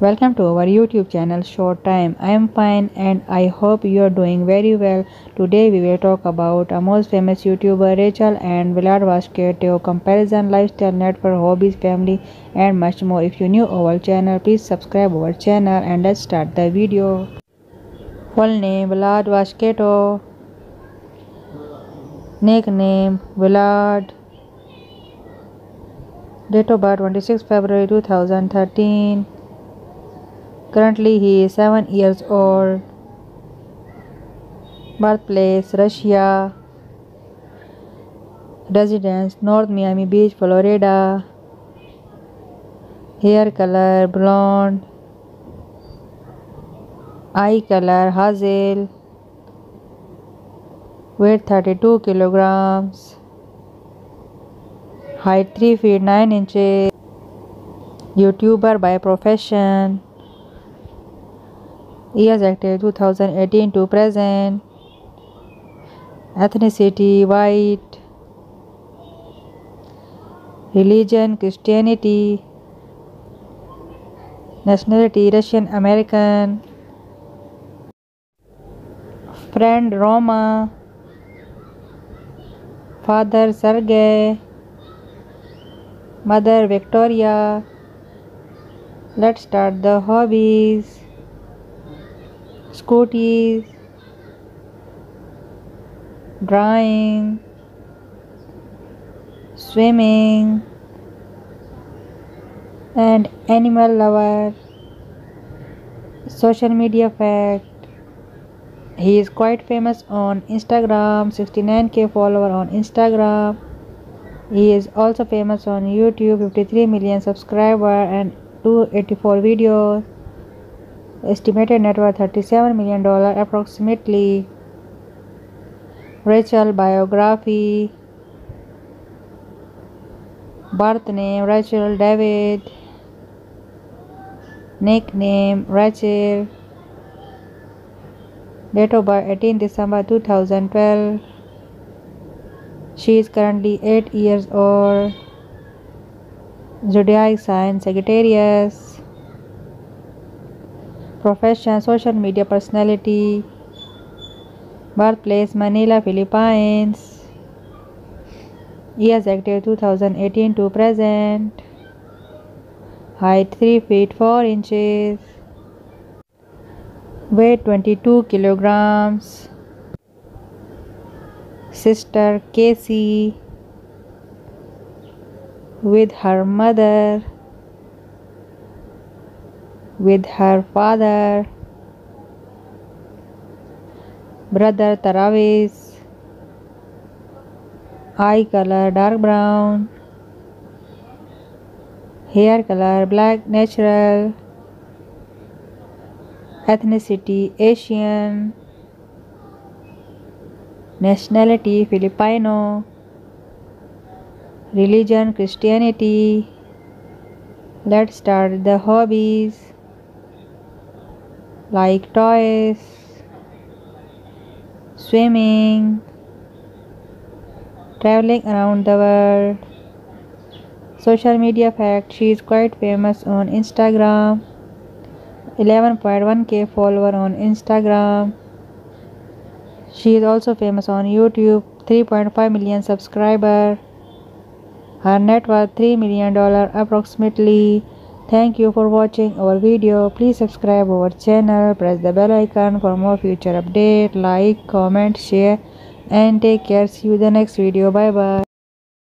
Welcome to our YouTube channel ShowTime. I am fine and I hope you are doing very well. Today we will talk about a most famous YouTuber Rachel and Vlad Vazquez comparison, lifestyle, network, hobbies, family and much more. If you new our channel, please subscribe our channel and let's start the video. Full name Vlad Vazquez. Nickname Vlad. Date of birth 26 February 2013. Currently, he is 7 years old. Birthplace Russia. Residence North Miami Beach, Florida. Hair color blonde. Eye color hazel. Weight 32 kilograms. Height 3 feet 9 inches. YouTuber by profession. Years active 2018 to present. Ethnicity white. Religion Christianity. Nationality Russian American. Friend Roma. Father Sergey. Mother Victoria. Let's start the hobbies scooties, drawing, swimming, and animal lover. Social media fact he is quite famous on Instagram, 69k follower on Instagram. He is also famous on YouTube, 53 million subscriber and 284 videos. Estimated net worth $37 million approximately. Rachel biography. Birth name Rachel David. Nickname Rachel. Date of birth 18 December 2012. She is currently 8 years old. Zodiac sign Sagittarius profession, social media personality, birthplace Manila, Philippines, years active 2018 to present, height 3 feet 4 inches, weight 22 kilograms, sister Kaycee with her mother with her father, brother Travis, eye color dark brown, hair color black natural, ethnicity Asian, nationality Filipino, religion Christianity. Let's start the hobbies like toys, swimming, traveling around the world. Social media fact she is quite famous on Instagram. 11.1k follower on Instagram. She is also famous on YouTube. 3.5 million subscriber. Her net worth 3 million dollar approximately. Thank you for watching our video. Please subscribe our channel. Press the bell icon for more future update. Like, comment, share and take care. See you the next video. Bye bye.